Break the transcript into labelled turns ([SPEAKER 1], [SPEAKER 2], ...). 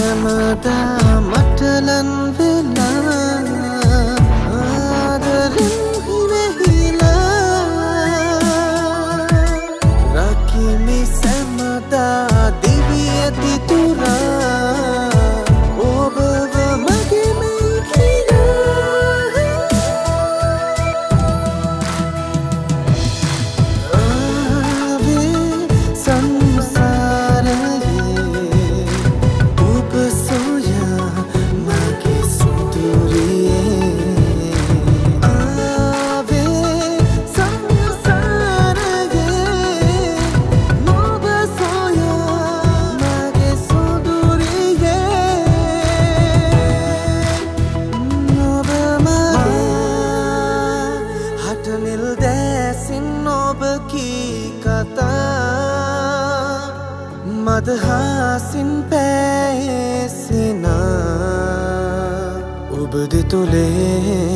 [SPEAKER 1] क्षमता අදහසින් පෑසෙනා. ඔබ දෙතුලේ